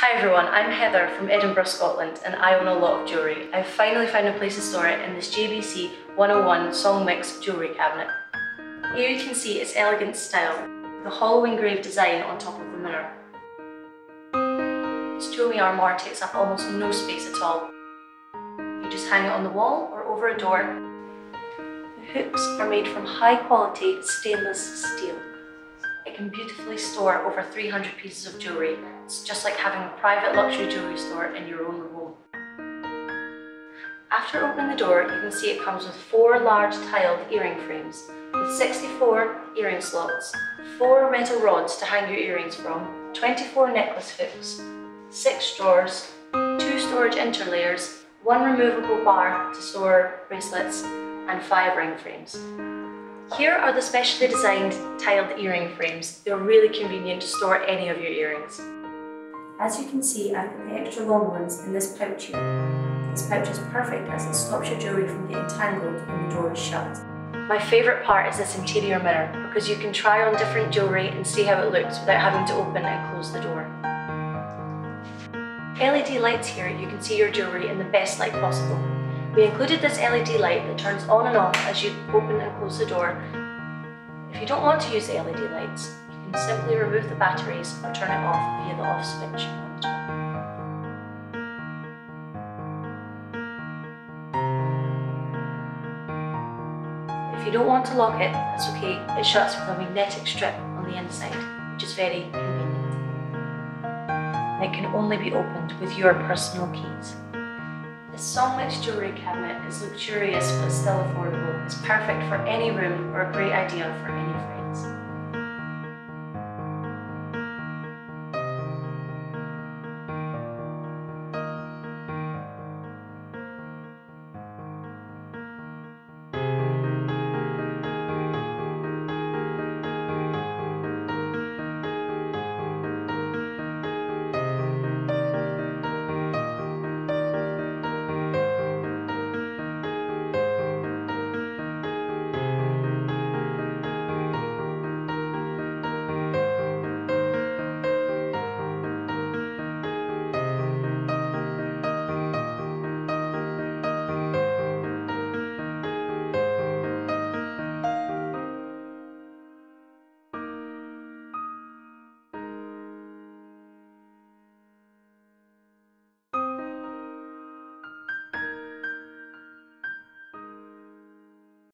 Hi everyone, I'm Heather from Edinburgh, Scotland, and I own a lot of jewellery. I've finally found a place to store it in this JBC 101 Songmics jewellery cabinet. Here you can see its elegant style, the hollow engraved design on top of the mirror. This jewellery armoire takes up almost no space at all. You just hang it on the wall or over a door. The hooks are made from high quality stainless steel. Can beautifully store over 300 pieces of jewellery. It's just like having a private luxury jewellery store in your own home. After opening the door, you can see it comes with four large tiled earring frames with 64 earring slots, four metal rods to hang your earrings from, 24 necklace hooks, six drawers, two storage interlayers, one removable bar to store bracelets, and five ring frames. Here are the specially designed tiled earring frames. They're really convenient to store any of your earrings. As you can see, I've put the extra long ones in this pouch here. This pouch is perfect as it stops your jewellery from getting tangled when the door is shut. My favourite part is this interior mirror because you can try on different jewellery and see how it looks without having to open and close the door. LED lights here, you can see your jewellery in the best light possible. We included this LED light that turns on and off as you open and close the door. If you don't want to use the LED lights, you can simply remove the batteries or turn it off via the off switch on the top. If you don't want to lock it, that's okay. It shuts with a magnetic strip on the inside, which is very convenient. It can only be opened with your personal keys. This Songmics jewellery cabinet is luxurious but still affordable. It's perfect for any room or a great idea for any friend.